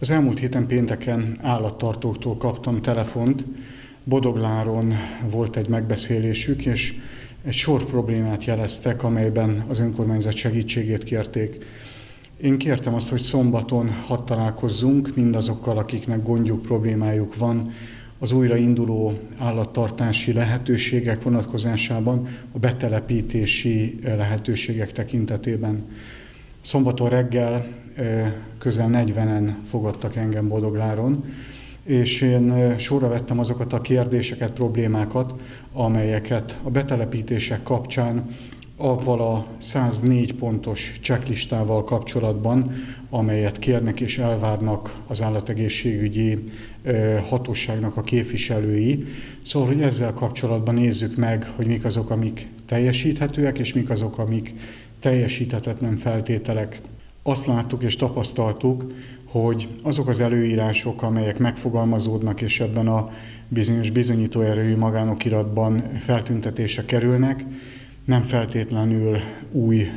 Az elmúlt héten pénteken állattartóktól kaptam telefont. Bodogláron volt egy megbeszélésük, és egy sor problémát jeleztek, amelyben az önkormányzat segítségét kérték. Én kértem azt, hogy szombaton hadd találkozzunk mindazokkal, akiknek gondjuk, problémájuk van, az újrainduló állattartási lehetőségek vonatkozásában, a betelepítési lehetőségek tekintetében. Szombaton reggel közel 40-en fogadtak engem Bodogláron, és én sorra vettem azokat a kérdéseket, problémákat, amelyeket a betelepítések kapcsán avval a 104 pontos checklistával kapcsolatban, amelyet kérnek és elvárnak az állategészségügyi hatóságnak a képviselői. Szóval, hogy ezzel kapcsolatban nézzük meg, hogy mik azok, amik teljesíthetőek, és mik azok, amik teljesíthetetlen feltételek. Azt láttuk és tapasztaltuk, hogy azok az előírások, amelyek megfogalmazódnak és ebben a bizonyos bizonyítóerőjű magánokiratban feltüntetése kerülnek, nem feltétlenül új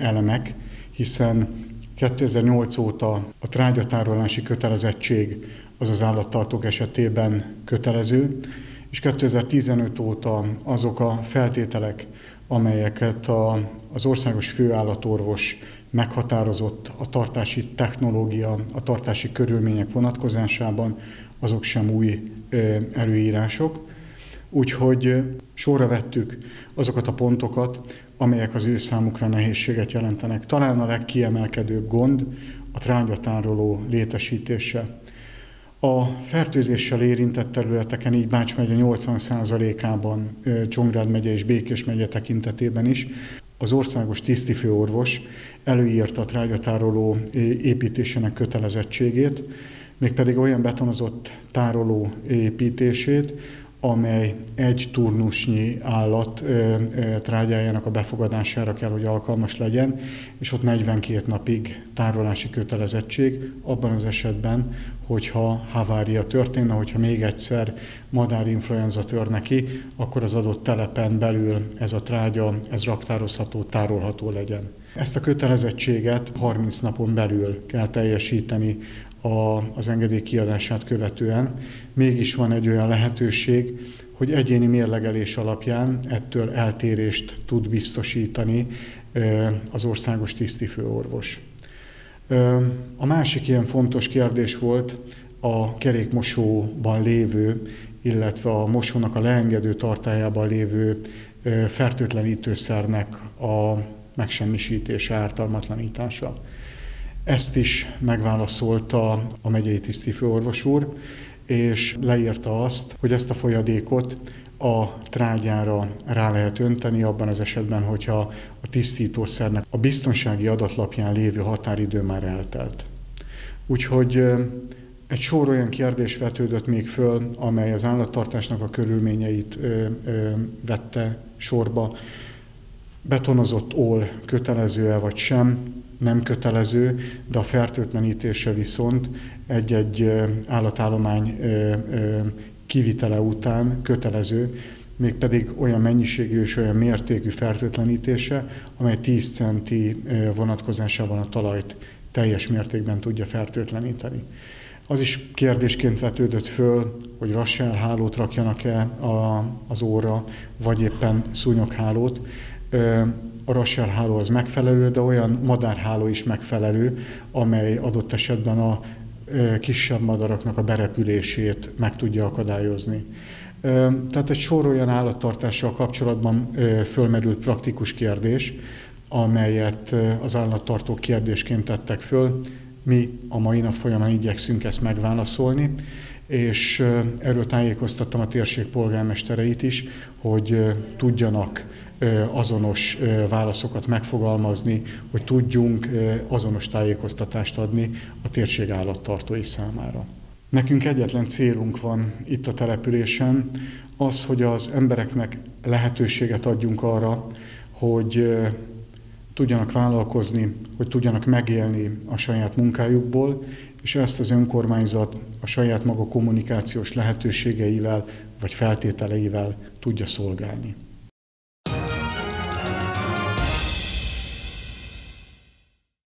elemek, hiszen 2008 óta a trágyatárolási kötelezettség az az állattartók esetében kötelező, és 2015 óta azok a feltételek, amelyeket a, az országos főállatorvos meghatározott a tartási technológia, a tartási körülmények vonatkozásában, azok sem új előírások. Úgyhogy sorra vettük azokat a pontokat, amelyek az ő számukra nehézséget jelentenek. Talán a legkiemelkedőbb gond a trágyatároló létesítése. A fertőzéssel érintett területeken, így Bács megye 80%-ában, Csongrád megye és Békés megye tekintetében is, az országos tisztifőorvos előírta a trágyatároló építésének kötelezettségét, mégpedig olyan betonozott tároló építését, amely egy turnusnyi állat trágyájának a befogadására kell, hogy alkalmas legyen, és ott 42 napig tárolási kötelezettség, abban az esetben, hogyha havária történne, hogyha még egyszer madárinfluenza törne ki, akkor az adott telepen belül ez a trágya, ez raktározható, tárolható legyen. Ezt a kötelezettséget 30 napon belül kell teljesíteni a, az engedély kiadását követően. Mégis van egy olyan lehetőség, hogy egyéni mérlegelés alapján ettől eltérést tud biztosítani az országos tisztifőorvos. A másik ilyen fontos kérdés volt a kerékmosóban lévő, illetve a mosónak a leengedő tartályában lévő fertőtlenítőszernek a megsemmisítése, ártalmatlanítása. Ezt is megválaszolta a megyei tisztifőorvos úr, és leírta azt, hogy ezt a folyadékot a trágyára rá lehet önteni abban az esetben, hogyha a tisztítószernek a biztonsági adatlapján lévő határidő már eltelt. Úgyhogy egy sor olyan kérdés vetődött még föl, amely az állattartásnak a körülményeit vette sorba. Betonozott ól kötelező-e vagy sem, nem kötelező, de a fertőtlenítése viszont egy-egy állatállomány kivitele után kötelező, mégpedig olyan mennyiségű és olyan mértékű fertőtlenítése, amely 10 centi vonatkozásában a talajt teljes mértékben tudja fertőtleníteni. Az is kérdésként vetődött föl, hogy rassel hálót rakjanak-e az óra, vagy éppen szúnyoghálót a Russell háló az megfelelő, de olyan madárháló is megfelelő, amely adott esetben a kisebb madaraknak a berepülését meg tudja akadályozni. Tehát egy sor olyan állattartással kapcsolatban fölmerült praktikus kérdés, amelyet az állattartók kérdésként tettek föl. Mi a mai nap folyamán igyekszünk ezt megválaszolni, és erről tájékoztattam a térség polgármestereit is, hogy tudjanak azonos válaszokat megfogalmazni, hogy tudjunk azonos tájékoztatást adni a térség állattartói számára. Nekünk egyetlen célunk van itt a településen, az, hogy az embereknek lehetőséget adjunk arra, hogy tudjanak vállalkozni, hogy tudjanak megélni a saját munkájukból, és ezt az önkormányzat a saját maga kommunikációs lehetőségeivel vagy feltételeivel tudja szolgálni.